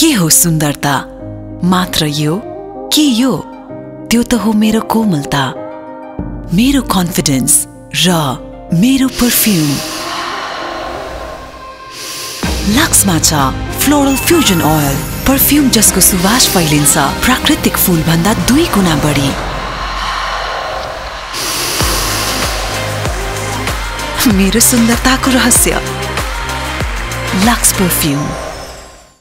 के हो सुन्दरता? मात्र यो? के यो? त्यो त हो मेरो कोमलता। मेरो कन्फिडेन्स र मेरो पर्फ्युम लक्समा छ फ्लोरल फ्युजन ओयल पर्फ्युम जसको सुवास फैलिन्छ प्राकृतिक फुलभन्दा दुई गुणा बढी। मेरो सुन्दरताको रहस्य। Lux perfume